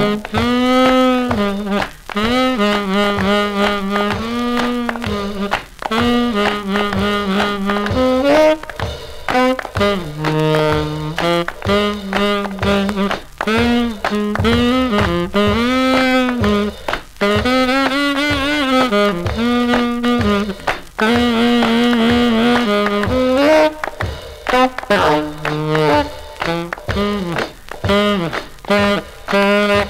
Mm-hmm. Mm-hmm.